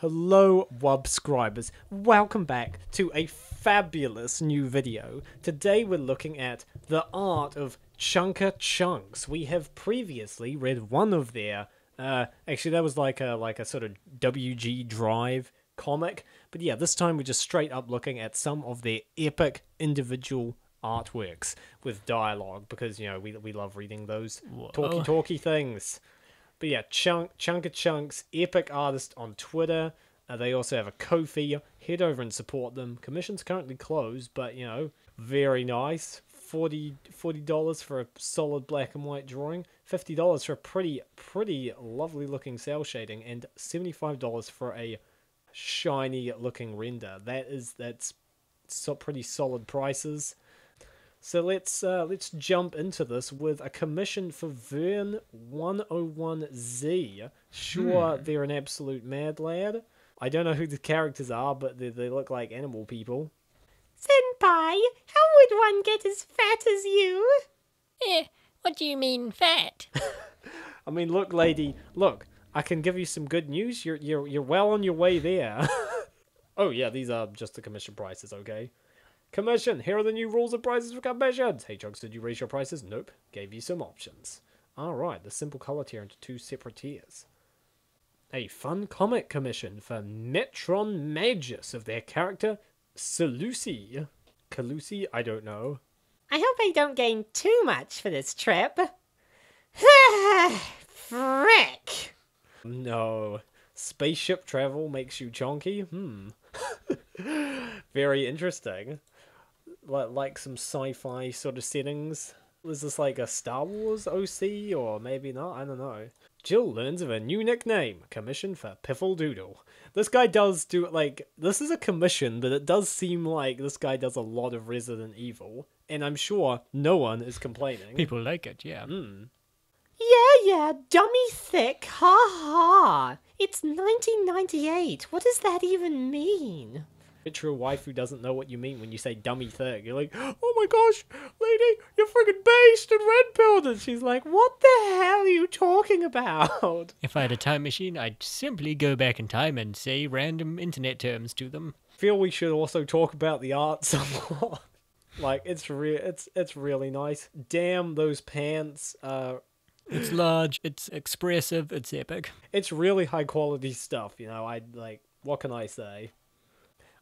Hello, subscribers. Welcome back to a fabulous new video. Today we're looking at the art of Chunker Chunks. We have previously read one of their, uh, actually that was like a like a sort of WG Drive comic, but yeah, this time we're just straight up looking at some of their epic individual artworks with dialogue because you know we we love reading those talky talky things. But yeah, Chunk Chunker Chunks, epic artist on Twitter. Uh, they also have a Ko-fi. Head over and support them. Commission's currently closed, but you know, very nice. 40 dollars for a solid black and white drawing, fifty dollars for a pretty pretty lovely looking cel shading, and seventy five dollars for a shiny looking render. That is that's so pretty solid prices. So let's uh, let's jump into this with a commission for Vern 101Z. Sure, Hmm. they're an absolute mad lad. I don't know who the characters are, but they, they look like animal people. Senpai, how would one get as fat as you? Eh, what do you mean fat? I mean, look, lady, look. I can give you some good news. You're you're you're well on your way there. oh yeah, these are just the commission prices, okay? Commission. Here are the new rules and prices for commissions. Hey, Chunks, did you raise your prices? Nope. Gave you some options. All right, the simple color tier into two separate tiers. A fun comic commission for Metron Magus of their character Seleuci. Calusi? I don't know. I hope I don't gain too much for this trip. Frick! No. Spaceship travel makes you chonky? Hmm. Very interesting. Like, like some sci fi sort of settings. Was this like a Star Wars OC or maybe not? I don't know. Jill learns of a new nickname, commission for Piffle Doodle. This guy does do it like this is a commission, but it does seem like this guy does a lot of Resident Evil, and I'm sure no one is complaining. People like it, yeah. Hmm. Yeah, yeah, dummy thick, ha ha. It's 1998. What does that even mean? True waifu doesn't know what you mean when you say dummy thing. You're like, oh my gosh, lady, you're friggin' based and red pilled. And she's like, what the hell are you talking about? If I had a time machine, I'd simply go back in time and say random internet terms to them. feel we should also talk about the art somewhat. like it's real, it's it's really nice. Damn those pants. Uh, It's large, it's expressive, it's epic. it's really high quality stuff. You know, I like. What can I say?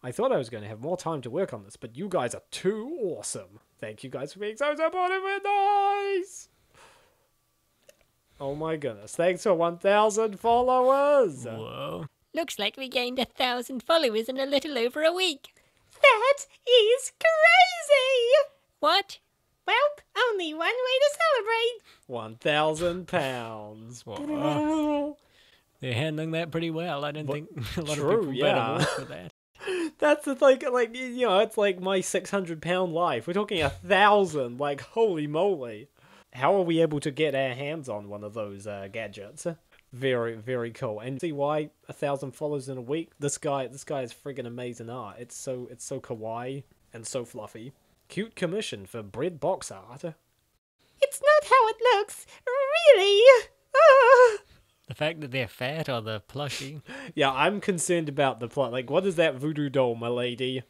I thought I was going to have more time to work on this, but you guys are too awesome. Thank you guys for being so supportive and nice. Oh my goodness! Thanks for one thousand followers. Whoa. Looks like we gained a thousand followers in a little over a week. That is crazy! What? Well, only one way to celebrate. One thousand pounds. Whoa. They're handling that pretty well. I don't think a lot True, of people yeah. better work for that. That's the thing, like you know, it's like my six hundred pound life. We're talking a thousand. Like holy moly! How are we able to get our hands on one of those uh, gadgets? Very, very cool. And see why a thousand followers in a week? This guy, this guy is friggin' amazing art. It's so, it's so kawaii and so fluffy. Cute commission for bread box art. It's not how it looks. Really? Ah. The fact that they're fat or the plushie. Yeah, I'm concerned about the plot. Like, what is that voodoo doll, my lady?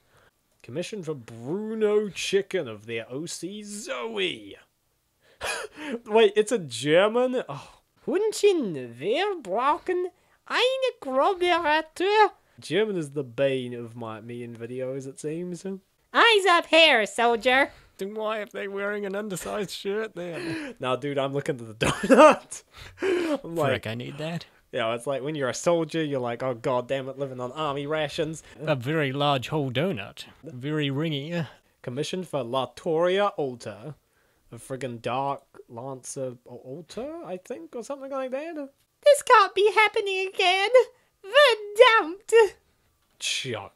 Commission for Bruno Chicken of their OC Zoe. Wait, it's a German? Oh, Hunchen verbrauchen eine Groberatur. German is the bane of my me in videos, it seems. Eyes up here, soldier. Then why are they're wearing an undersized shirt then? Now, dude, I'm looking at the donut. I'm like, Frick, I need that. yeah, it's like when you're a soldier, you're like, oh god damn it, living on army rations. A very large whole donut. Very ringy. Commissioned for Latoria Alta. A friggin' dark Lancer Alter, I think, or something like that. This can't be happening again. Verdammpt. Chung.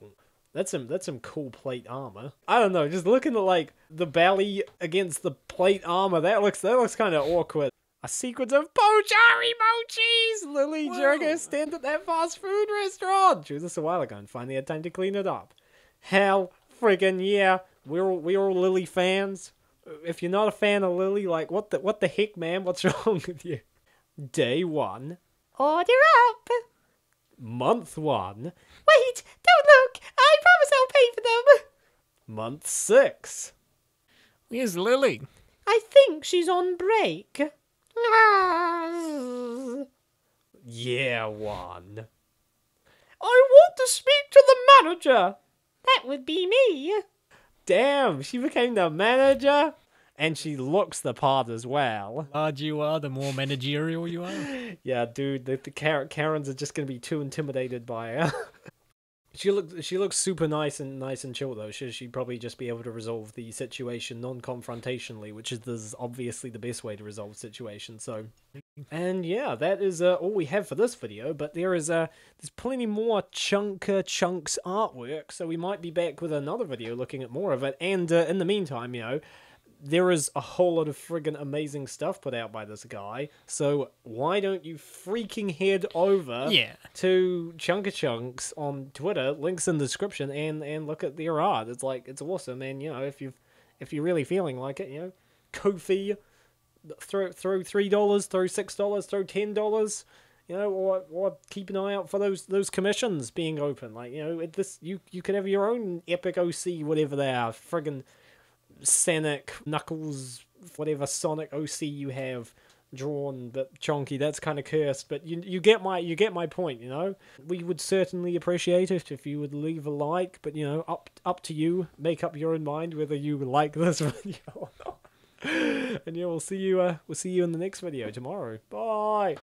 That's some that's some cool plate armor. I don't know, just looking at like the belly against the plate armor, that looks that looks kind of awkward. A sequence of pochari mochis! Lily Jurga stand at that fast food restaurant. She was this a while ago and finally had time to clean it up. Hell friggin' yeah. We're all- we're all Lily fans. If you're not a fan of Lily, like what the what the heck, man? What's wrong with you? Day one. Order up. Month one, Wait, don't look. I promise I'll pay for them. Month six. Where's Lily? I think she's on break. Yeah, one. I want to speak to the manager. That would be me. Damn, she became the manager. And she looks the part as well. The larger you are, the more managerial you are. Yeah, dude, the, the Karens are just gonna be too intimidated by her. she looks she looks super nice and nice and chill though. She she'd probably just be able to resolve the situation non-confrontationally, which is obviously the best way to resolve situation. So, and yeah, that is uh, all we have for this video. But there is uh there's plenty more chunker chunks artwork, so we might be back with another video looking at more of it. And uh, in the meantime, you know there is a whole lot of friggin' amazing stuff put out by this guy. So why don't you freaking head over Yeah. to Chunker Chunks on Twitter, links in the description, and and look at their art. It's like it's awesome, and you know if you've if you're really feeling like it, you know, Ko-fi, throw throw three dollars, throw six dollars, throw ten dollars. You know, or, or keep an eye out for those those commissions being open. Like you know, it, this you you could have your own epic OC, whatever they are, friggin' Sonic, Knuckles, whatever Sonic OC you have drawn, but chonky. That's kind of cursed, but you you get my you get my point. You know, we would certainly appreciate it if you would leave a like, but you know, up up to you. Make up your own mind whether you like this video or not. And yeah, we'll see you. Uh, we'll see you in the next video tomorrow. Bye.